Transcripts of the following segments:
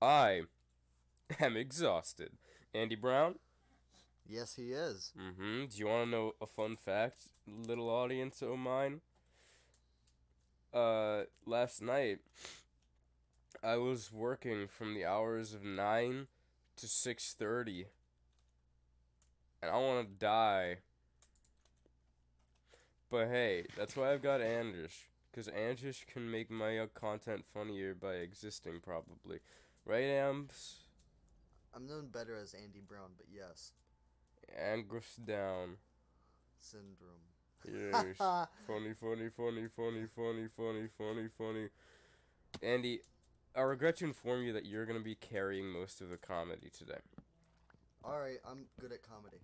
I am exhausted. Andy Brown? Yes, he is. Mm-hmm. Do you want to know a fun fact, little audience of mine? Uh, last night, I was working from the hours of 9 to 6.30. And I want to die. But hey, that's why I've got Andrish. Because Andrish can make my content funnier by existing, probably. Right, Amps? I'm known better as Andy Brown, but yes. Angus down. Syndrome. Yes. funny, funny, funny, funny, funny, funny, funny, funny. Andy, I regret to inform you that you're going to be carrying most of the comedy today. Alright, I'm good at comedy.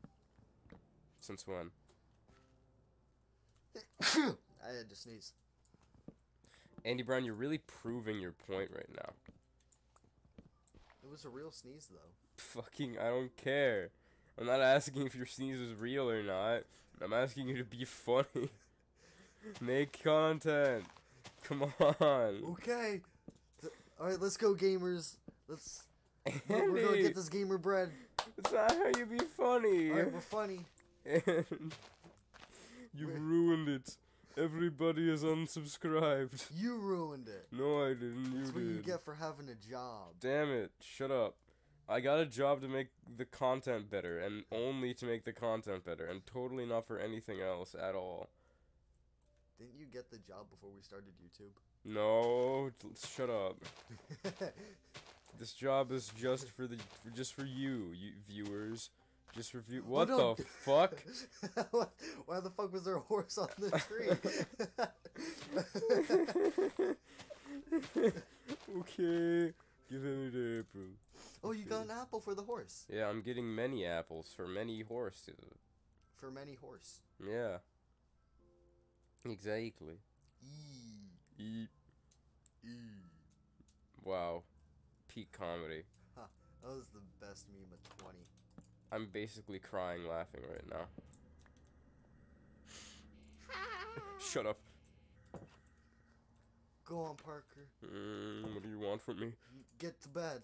Since when? I had to sneeze. Andy Brown, you're really proving your point right now. It was a real sneeze, though. Fucking, I don't care. I'm not asking if your sneeze is real or not. I'm asking you to be funny. Make content. Come on. Okay. Th- Alright, let's go, gamers. Let's. Andy, We're, we're gonna get this gamer bread. it's not how you be funny. Alright, we're funny. And you Wait. ruined it. Everybody is unsubscribed. You ruined it. No, I didn't. You That's what did. you get for having a job. Damn it! Shut up. I got a job to make the content better, and only to make the content better, and totally not for anything else at all. Didn't you get the job before we started YouTube? No, t- shut up. This job is just for the for just for you, you viewers. Just review. view. What no. the fuck? Why the fuck was there a horse on the tree? okay, give me the apple. oh, you got an apple for the horse. Yeah, I'm getting many apples for many horses. For many horse. Yeah. Exactly. Eee. Eep. Eee. Wow. Peak comedy. That was the best meme of 20. I'm basically crying laughing right now. Shut up. Go on, Parker. Mm, what do you want from me? Get to bed.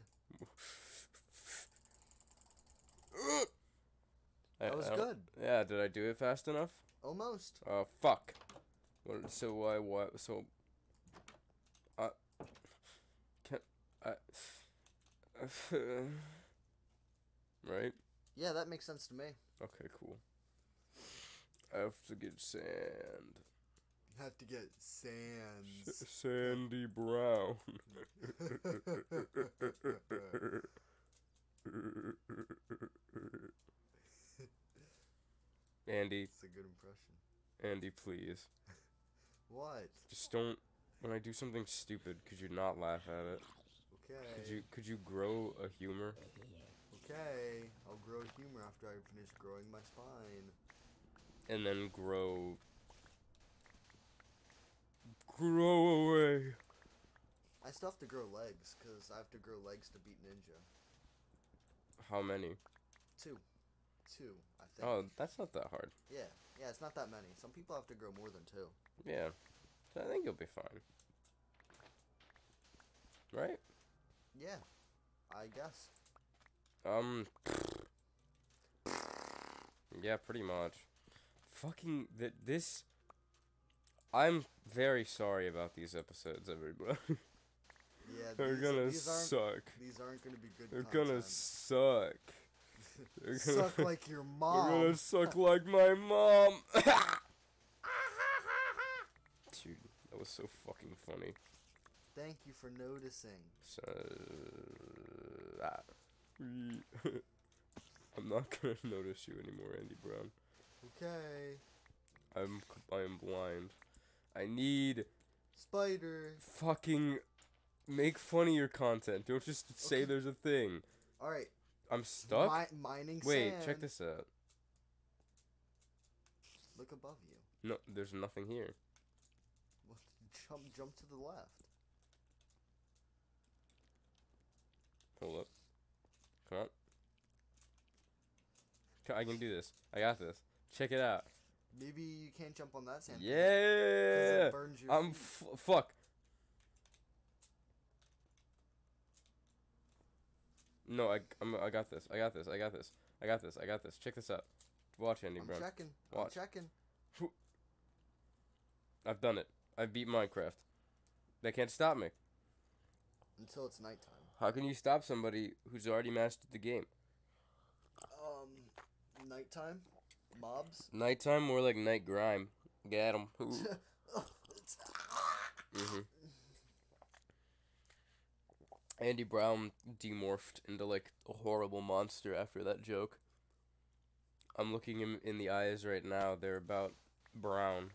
That was good. Yeah, did I do it fast enough? Almost. Uh, fuck. What, so I what? So. Uh. can't I? right. Yeah, that makes sense to me. Okay. Cool. I have to get sand. You have to get sands. Sandy Brown. Andy, It's a good impression. Andy, please. What? Just don't. When I do something stupid, could you not laugh at it? Okay. Could you could you grow a humor? Okay. I'll grow humor after I finish growing my spine. And then grow. Grow away. I still have to grow legs, because I have to grow legs to beat Ninja. How many? Two. Two, I think. Oh, that's not that hard. Yeah. Yeah, it's not that many. Some people have to grow more than two. Yeah. So I think you'll be fine. Right? Yeah. I guess. Um. Yeah, pretty much. Fucking th- this. I'm very sorry about these episodes, everybody. Yeah, They're these, gonna these suck. These aren't gonna be good They're content. gonna suck. They're gonna Suck like your mom. They're gonna suck like my mom. Dude, that was so fucking funny. Thank you for noticing. So, I'm not gonna notice you anymore, Andy Brown. Okay. I'm I am blind. I need Spider. fucking make funnier content. Don't just say Okay. there's a thing. Alright. I'm stuck. Mi- mining Wait, sand. check this out. Look above you. No, there's nothing here. Well, jump, jump to the left. Hold up. Come on. I can do this. I got this. Check it out. Maybe you can't jump on that sand. Yeah. burns your I'm f- fuck. No, I, I'm, I got this. I got this. I got this. I got this. I got this. Check this out. Watch, Andy I'm Brown. checking. Watch. I'm checking. I've done it. I beat Minecraft. They can't stop me. Until it's nighttime. How can you stop somebody who's already mastered the game? Um, nighttime, mobs. Nighttime, more like night grime. Get 'em. Ooh. It's- hmm Andy Brown demorphed into like a horrible monster after that joke. I'm looking him in the eyes right now. They're about brown.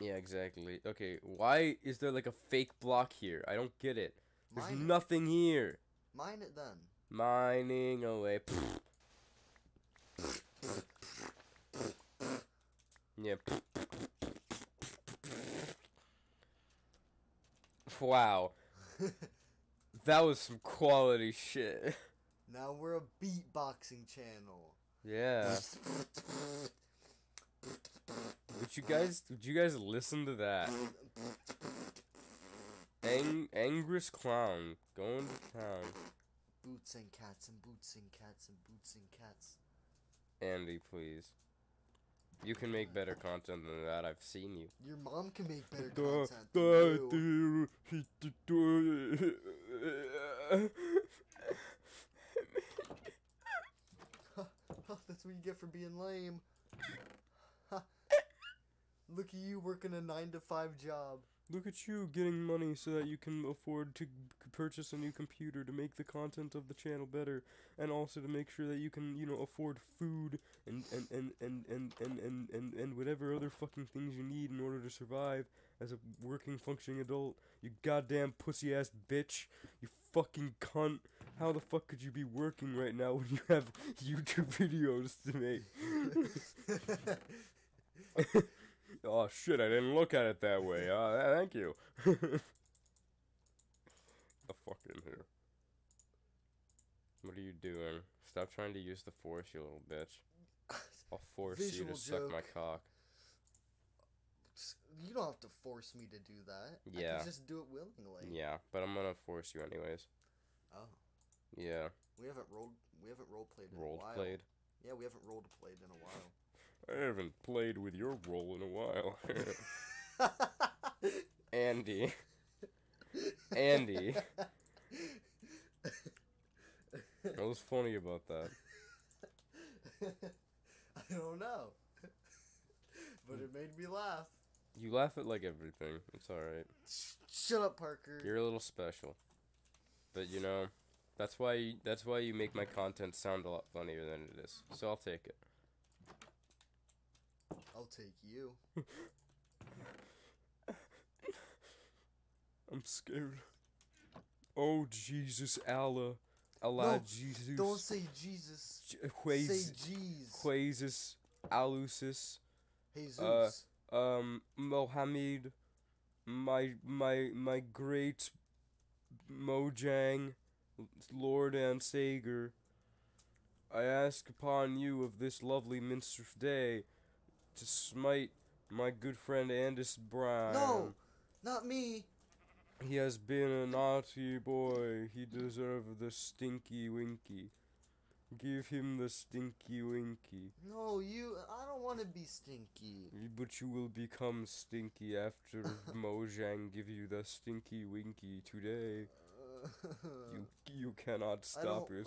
Yeah, exactly. Okay, why is there like a fake block here? I don't get it. There's Mine it. nothing here. Mine it then. Mining away. yeah. Wow. That was some quality shit. Now we're a beatboxing channel. Yeah. Would you guys would you guys listen to that? Ang Angrous clown going to town. Boots and cats and boots and cats and boots and cats. Andy, please. You can make better content than that. I've seen you. Your mom can make better content than you. That's what you get for being lame. Look at you working a nine to five job. Look at you getting money so that you can afford to purchase a new computer to make the content of the channel better and also to make sure that you can, you know, afford food and and and and and and and, and, and whatever other fucking things you need in order to survive as a working functioning adult. You goddamn pussy ass bitch. You fucking cunt. How the fuck could you be working right now when you have YouTube videos to make? Oh shit, I didn't look at it that way. Uh, thank you. the fuck in here. What are you doing? Stop trying to use the force, you little bitch. I'll force you Visual to suck my cock. You don't have to force me to do that. I Yeah. can just do it willingly. Yeah, but I'm gonna force you anyways. Oh, Yeah, we haven't rolled. We haven't role played in rolled a while. played. Yeah, we haven't rolled played in a while. I haven't played with your role in a while. Andy. Andy. What was funny about that? I don't know. but it made me laugh. You laugh at like everything. It's alright. Shut up, Parker. You're a little special. But you know, that's why you, that's why you make my content sound a lot funnier than it is. So I'll take it. I'll take you. I'm scared. Oh Jesus, Allah, Allah, No, Jesus, Don't say Jesus. J- Say Hues- Jeez. Huesus, Alusis, Jesus. uh, um, Mohammed, my my my great Mojang, Lord and Sager. I ask upon you of this lovely minstrel day to smite my good friend Andis Brown. no, not me. He has been a naughty boy. He deserves the stinky winky. Give him the stinky winky. No, you. I don't want to be stinky. But you will become stinky after Mojang give you the stinky winky today. You you cannot stop it.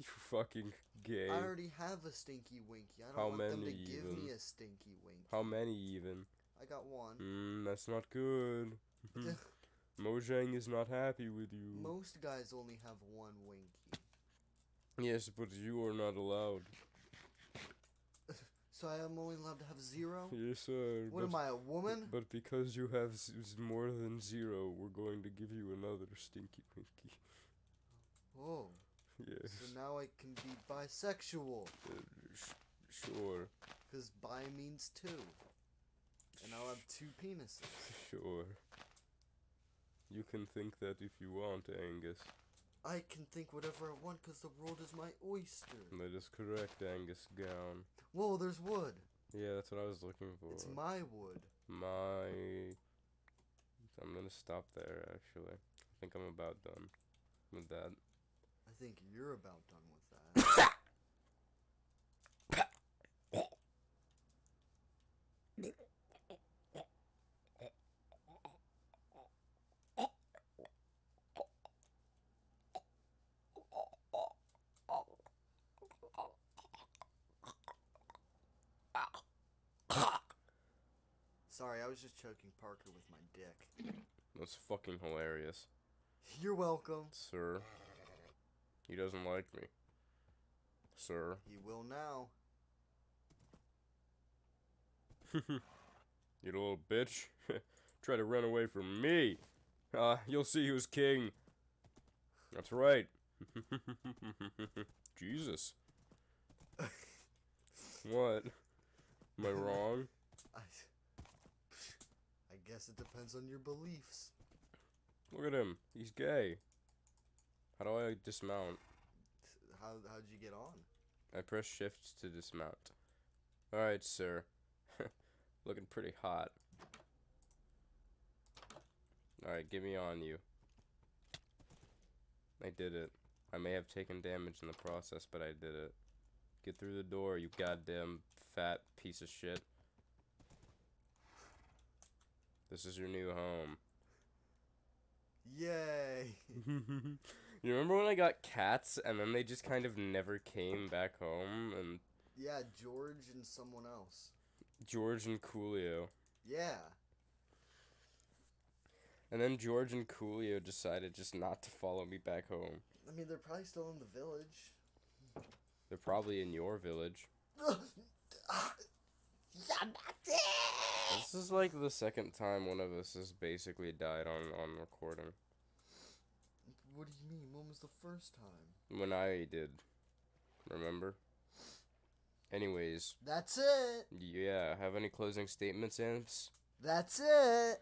You fucking gay. I already have a stinky winky. I don't How want them to many give me a stinky winky. How many even? I got one. Hmm, that's not good. Mojang is not happy with you. Most guys only have one winky. yes, but you are not allowed. So I am only allowed to have zero? Yes, sir. What but- am I, a woman? But because you have more than zero, we're going to give you another stinky winky. Yes. so now I can be bisexual. uh, sh- sure. Because bi means two. And I'll have two penises. Sure. You can think that if you want, Angus. I can think whatever I want because the world is my oyster. That is correct, Angus Gown. Whoa, there's wood. Yeah, that's what I was looking for. It's my wood. My. I'm gonna stop there, actually. I think I'm about done with that. I think you're about done with that. Sorry, I was just choking Parker with my dick. That's fucking hilarious, You're welcome. sir. He doesn't like me, sir. He will now. you little bitch. Try to run away from me. Uh, you'll see who's king. That's right. Jesus. What? Am I wrong? I, I guess it depends on your beliefs. Look at him. He's gay. How do I dismount? How how'd you get on? I press shift to dismount. Alright, sir. Looking pretty hot. Alright, get me on you. I did it. I may have taken damage in the process, but I did it. Get through the door, you goddamn fat piece of shit. This is your new home. Yay! you remember when I got cats and then they just kind of never came back home and Yeah, George and someone else. George and Coolio. Yeah. And then George and Coolio decided just not to follow me back home. I mean, they're probably still in the village. They're probably in your village. This is like the second time one of us has basically died on, on recording. What do you mean? When was the first time? When I did. Remember? Anyways, That's it. yeah, have any closing statements, Amps? That's it.